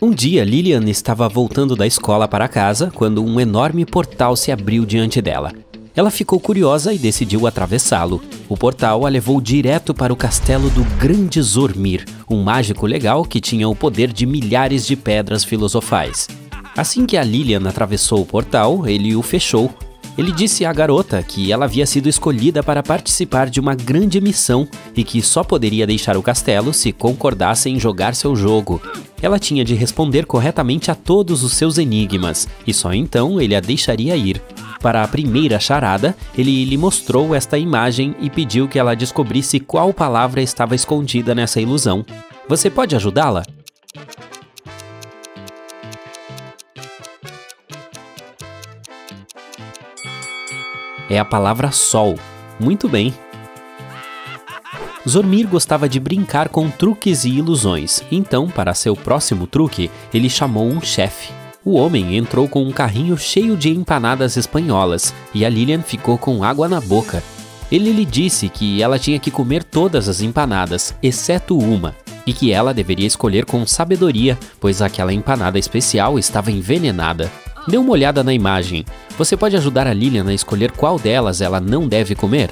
Um dia, Lilian estava voltando da escola para casa quando um enorme portal se abriu diante dela. Ela ficou curiosa e decidiu atravessá-lo. O portal a levou direto para o castelo do Grande Zormir, um mágico legal que tinha o poder de milhares de pedras filosofais. Assim que a Lilian atravessou o portal, ele o fechou. Ele disse à garota que ela havia sido escolhida para participar de uma grande missão e que só poderia deixar o castelo se concordasse em jogar seu jogo. Ela tinha de responder corretamente a todos os seus enigmas, e só então ele a deixaria ir. Para a primeira charada, ele lhe mostrou esta imagem e pediu que ela descobrisse qual palavra estava escondida nessa ilusão. Você pode ajudá-la? É a palavra sol. Muito bem. Zormir gostava de brincar com truques e ilusões, então, para seu próximo truque, ele chamou um chefe. O homem entrou com um carrinho cheio de empanadas espanholas e a Lilian ficou com água na boca. Ele lhe disse que ela tinha que comer todas as empanadas, exceto uma, e que ela deveria escolher com sabedoria, pois aquela empanada especial estava envenenada. Dê uma olhada na imagem. Você pode ajudar a Lilian a escolher qual delas ela não deve comer?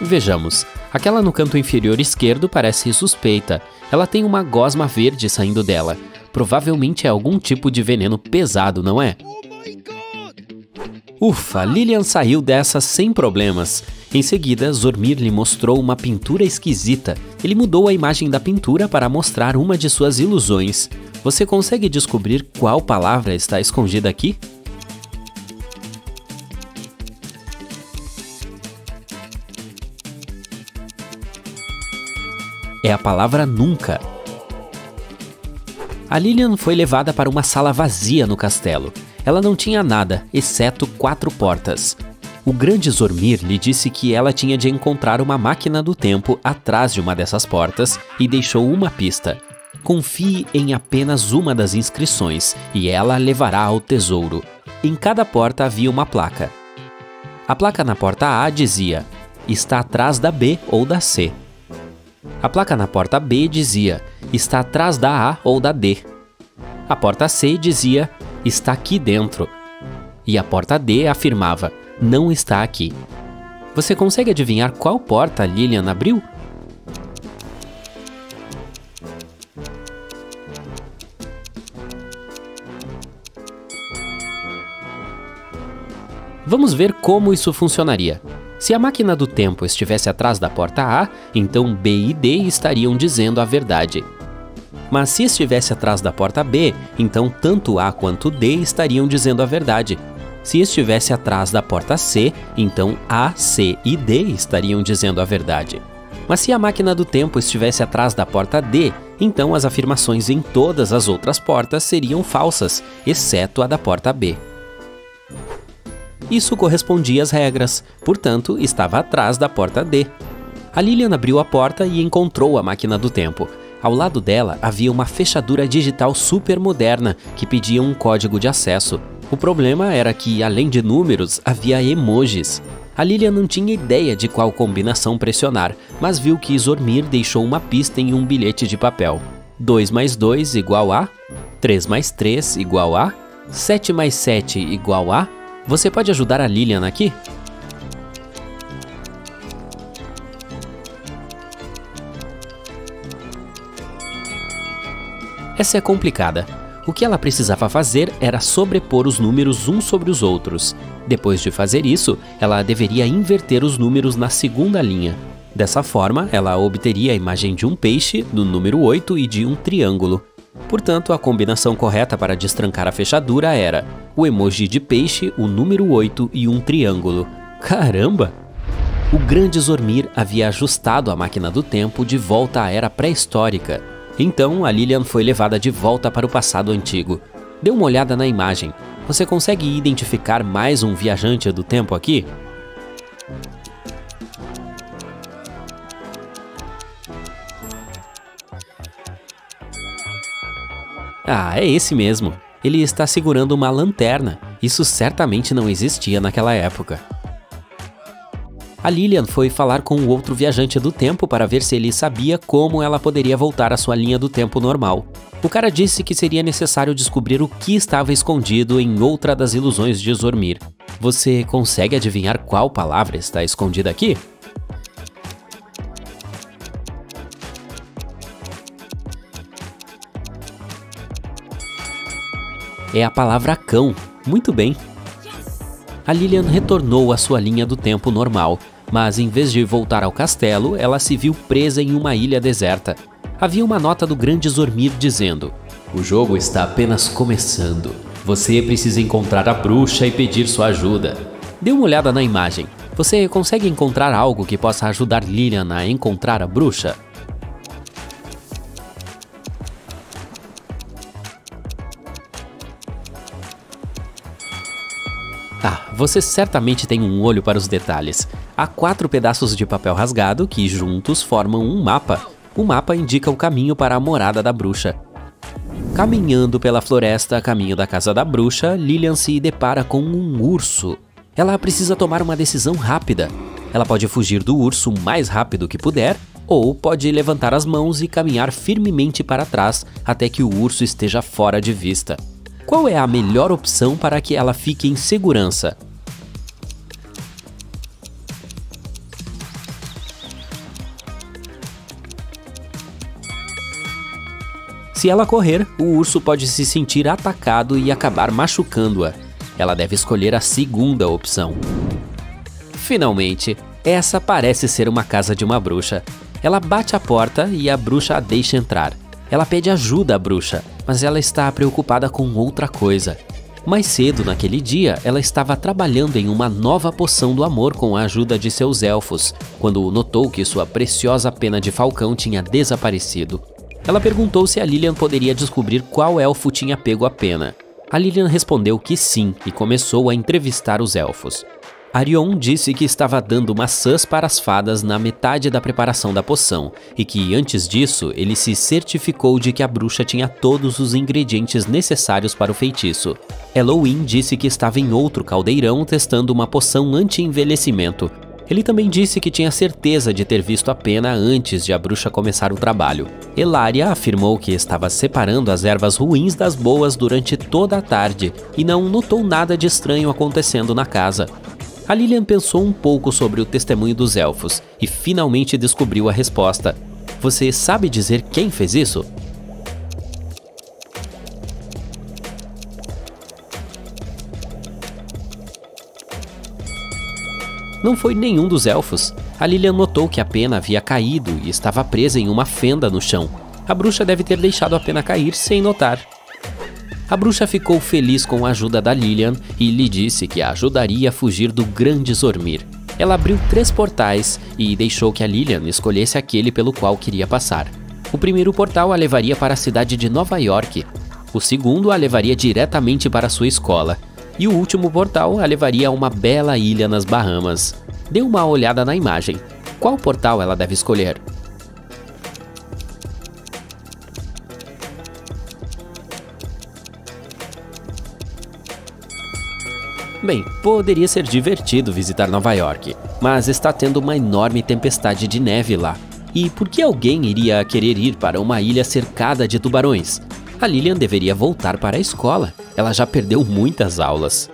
Vejamos. Aquela no canto inferior esquerdo parece suspeita. Ela tem uma gosma verde saindo dela. Provavelmente é algum tipo de veneno pesado, não é? Ufa, Lilian saiu dessa sem problemas. Em seguida, Zormir lhe mostrou uma pintura esquisita. Ele mudou a imagem da pintura para mostrar uma de suas ilusões. Você consegue descobrir qual palavra está escondida aqui? é a palavra nunca. A Lilian foi levada para uma sala vazia no castelo. Ela não tinha nada, exceto quatro portas. O grande Zormir lhe disse que ela tinha de encontrar uma máquina do tempo atrás de uma dessas portas e deixou uma pista. Confie em apenas uma das inscrições e ela levará ao tesouro. Em cada porta havia uma placa. A placa na porta A dizia: está atrás da B ou da C. A placa na porta B dizia: está atrás da A ou da D. A porta C dizia: está aqui dentro. E a porta D afirmava: não está aqui. Você consegue adivinhar qual porta Lilian abriu? Vamos ver como isso funcionaria. Se a máquina do tempo estivesse atrás da porta A, então B e D estariam dizendo a verdade. Mas se estivesse atrás da porta B, então tanto A quanto D estariam dizendo a verdade. Se estivesse atrás da porta C, então A, C e D estariam dizendo a verdade. Mas se a máquina do tempo estivesse atrás da porta D, então as afirmações em todas as outras portas seriam falsas, exceto a da porta B. Isso correspondia às regras, portanto, estava atrás da porta D. A Lilian abriu a porta e encontrou a máquina do tempo. Ao lado dela havia uma fechadura digital super moderna que pedia um código de acesso. O problema era que, além de números, havia emojis. A Lilian não tinha ideia de qual combinação pressionar, mas viu que Zormir deixou uma pista em um bilhete de papel. 2 mais 2 igual a 3 mais 3 igual a 7 mais 7 igual a você pode ajudar a Lilian aqui? Essa é complicada. O que ela precisava fazer era sobrepor os números uns sobre os outros. Depois de fazer isso, ela deveria inverter os números na segunda linha. Dessa forma, ela obteria a imagem de um peixe, do número 8 e de um triângulo. Portanto, a combinação correta para destrancar a fechadura era o emoji de peixe, o número 8 e um triângulo. Caramba! O grande Zormir havia ajustado a máquina do tempo de volta à era pré-histórica. Então, a Lilian foi levada de volta para o passado antigo. Dê uma olhada na imagem. Você consegue identificar mais um viajante do tempo aqui? Ah, é esse mesmo. Ele está segurando uma lanterna. Isso certamente não existia naquela época. A Lilian foi falar com o outro viajante do tempo para ver se ele sabia como ela poderia voltar à sua linha do tempo normal. O cara disse que seria necessário descobrir o que estava escondido em outra das ilusões de Zormir. Você consegue adivinhar qual palavra está escondida aqui? É a palavra cão. Muito bem. A Lilian retornou à sua linha do tempo normal, mas em vez de voltar ao castelo, ela se viu presa em uma ilha deserta. Havia uma nota do grande Zormir dizendo: O jogo está apenas começando. Você precisa encontrar a bruxa e pedir sua ajuda. Dê uma olhada na imagem. Você consegue encontrar algo que possa ajudar Lilian a encontrar a bruxa? Ah, você certamente tem um olho para os detalhes. Há quatro pedaços de papel rasgado que juntos formam um mapa. O mapa indica o caminho para a morada da bruxa. Caminhando pela floresta a caminho da casa da bruxa, Lilian se depara com um urso. Ela precisa tomar uma decisão rápida. Ela pode fugir do urso o mais rápido que puder, ou pode levantar as mãos e caminhar firmemente para trás até que o urso esteja fora de vista. Qual é a melhor opção para que ela fique em segurança? Se ela correr, o urso pode se sentir atacado e acabar machucando-a. Ela deve escolher a segunda opção. Finalmente, essa parece ser uma casa de uma bruxa. Ela bate a porta e a bruxa a deixa entrar. Ela pede ajuda à bruxa, mas ela está preocupada com outra coisa. Mais cedo naquele dia, ela estava trabalhando em uma nova poção do amor com a ajuda de seus elfos, quando notou que sua preciosa pena de falcão tinha desaparecido. Ela perguntou se a Lilian poderia descobrir qual elfo tinha pego a pena. A Lilian respondeu que sim e começou a entrevistar os elfos. Arion disse que estava dando maçãs para as fadas na metade da preparação da poção e que, antes disso, ele se certificou de que a bruxa tinha todos os ingredientes necessários para o feitiço. Elohim disse que estava em outro caldeirão testando uma poção anti-envelhecimento. Ele também disse que tinha certeza de ter visto a pena antes de a bruxa começar o trabalho. Elaria afirmou que estava separando as ervas ruins das boas durante toda a tarde e não notou nada de estranho acontecendo na casa. A Lilian pensou um pouco sobre o testemunho dos elfos e finalmente descobriu a resposta. Você sabe dizer quem fez isso? Não foi nenhum dos elfos. A Lilian notou que a pena havia caído e estava presa em uma fenda no chão. A bruxa deve ter deixado a pena cair sem notar. A bruxa ficou feliz com a ajuda da Lilian e lhe disse que a ajudaria a fugir do grande Zormir. Ela abriu três portais e deixou que a Lilian escolhesse aquele pelo qual queria passar. O primeiro portal a levaria para a cidade de Nova York, o segundo a levaria diretamente para sua escola, e o último portal a levaria a uma bela ilha nas Bahamas. Dê uma olhada na imagem. Qual portal ela deve escolher? Bem, poderia ser divertido visitar Nova York, mas está tendo uma enorme tempestade de neve lá. E por que alguém iria querer ir para uma ilha cercada de tubarões? A Lilian deveria voltar para a escola. Ela já perdeu muitas aulas.